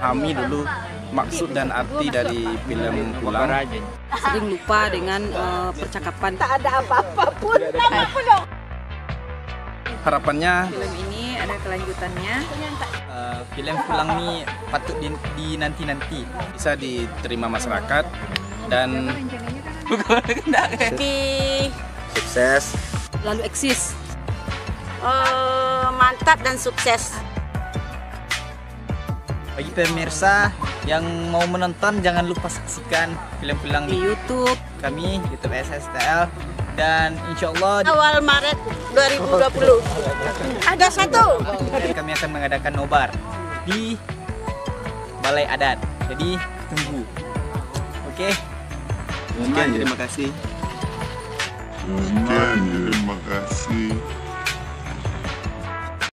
Kami dulu maksud dan arti dari film Pulang sering lupa dengan eh, percakapan Tak ada apa-apa pun. Harapannya film ini ada kelanjutannya Uh, filem pulang ni patut di, di nanti-nanti. bisa diterima masyarakat dan Lebih Sukses. lalu eksis eh, mantap dan sukses. Bagi pemirsa yang mau menonton jangan lupa saksikan film pulang di di YouTube kami YouTube SSTL dan insya Allah Awal Maret 2020. Ada satu. kami akan mengadakan nobar di Balai Adat. Jadi tunggu. Oke. Sekian, terima kasih. Sekian, terima kasih.